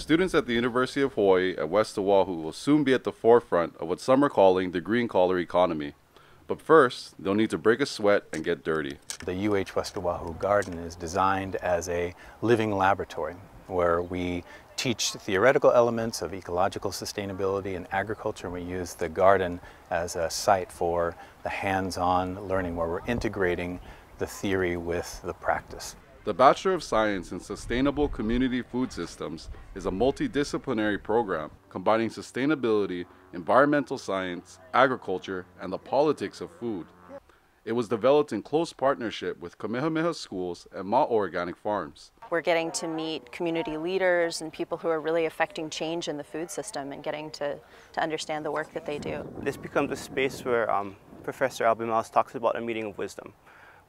Students at the University of Hawaii at West Oahu will soon be at the forefront of what some are calling the green collar economy. But first, they'll need to break a sweat and get dirty. The UH West Oahu Garden is designed as a living laboratory where we teach theoretical elements of ecological sustainability and agriculture and we use the garden as a site for the hands-on learning where we're integrating the theory with the practice. The Bachelor of Science in Sustainable Community Food Systems is a multidisciplinary program combining sustainability, environmental science, agriculture, and the politics of food. It was developed in close partnership with Kamehameha Schools and MA'O Organic Farms. We're getting to meet community leaders and people who are really affecting change in the food system and getting to, to understand the work that they do. This becomes a space where um, Professor Albie talks about a meeting of wisdom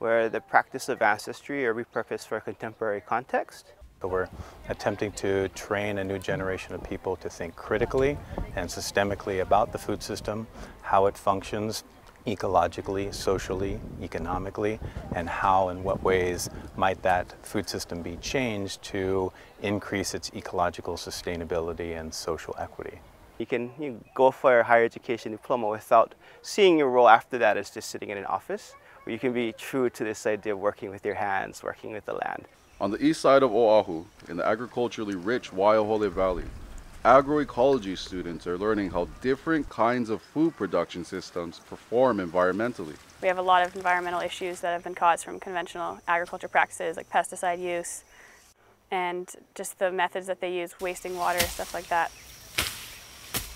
where the practice of ancestry are repurposed for a contemporary context. So we're attempting to train a new generation of people to think critically and systemically about the food system, how it functions ecologically, socially, economically, and how and what ways might that food system be changed to increase its ecological sustainability and social equity. You can you go for a higher education diploma without seeing your role after that as just sitting in an office where you can be true to this idea of working with your hands, working with the land. On the east side of Oahu, in the agriculturally rich Waiahole Valley, agroecology students are learning how different kinds of food production systems perform environmentally. We have a lot of environmental issues that have been caused from conventional agriculture practices like pesticide use and just the methods that they use, wasting water, stuff like that.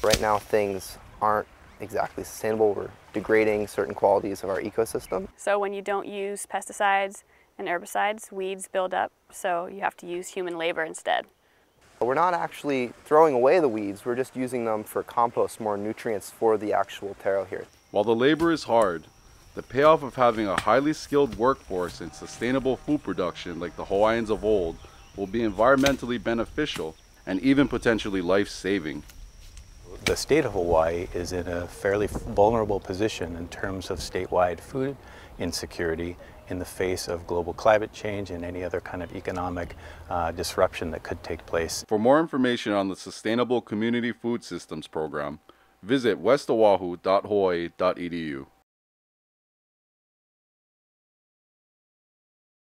Right now things aren't exactly sustainable. We're degrading certain qualities of our ecosystem. So when you don't use pesticides and herbicides, weeds build up, so you have to use human labor instead. But we're not actually throwing away the weeds, we're just using them for compost, more nutrients for the actual taro here. While the labor is hard, the payoff of having a highly skilled workforce in sustainable food production like the Hawaiians of old will be environmentally beneficial and even potentially life-saving the state of Hawaii is in a fairly vulnerable position in terms of statewide food insecurity in the face of global climate change and any other kind of economic uh, disruption that could take place. For more information on the Sustainable Community Food Systems Program, visit westoahu.hawaii.edu.